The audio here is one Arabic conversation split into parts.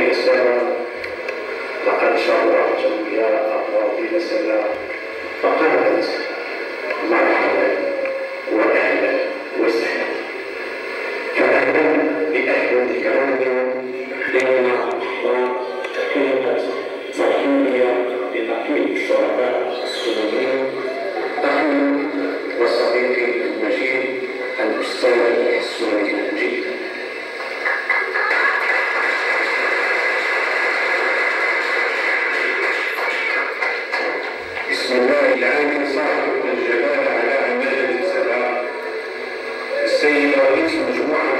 إلى السماء لقد شرعت يا أرض إلى السماء فقالت مرحبا وأهلا وسهلا فأهلا لأهل الكرام لنا وكلمة صحية لنقيب الشرفاء السوريين أخي وصديقي المجيد الأستاذ السوري 这就是你的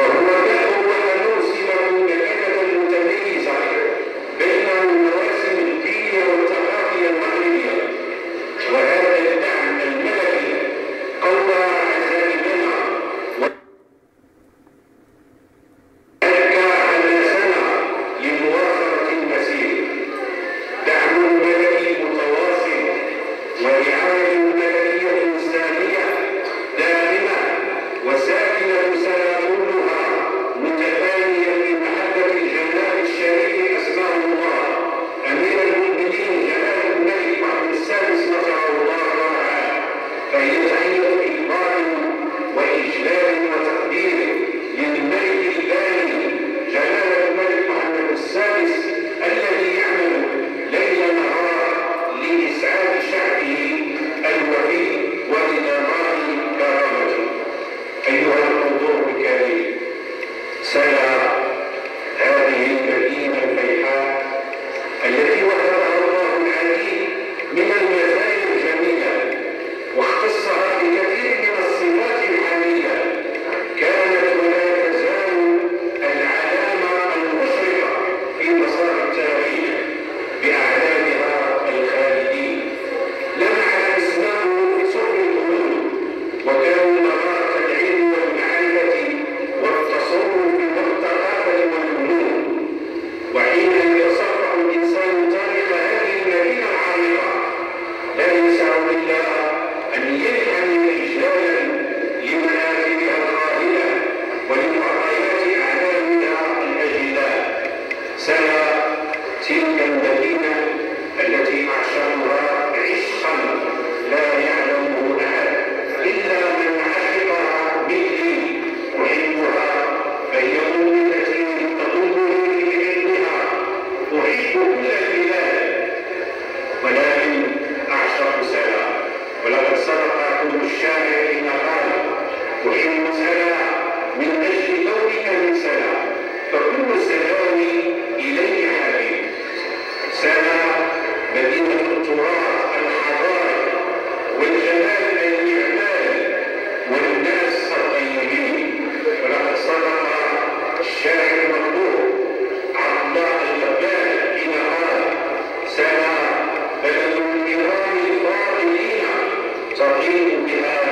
Thank you. Amen.